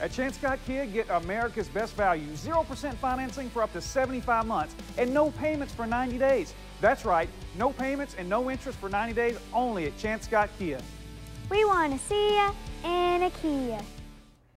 At Chantz Scott Kia, get America's best value 0% financing for up to 75 months and no payments for 90 days. That's right, no payments and no interest for 90 days only at Chantz Scott Kia. We want to see you in a Kia.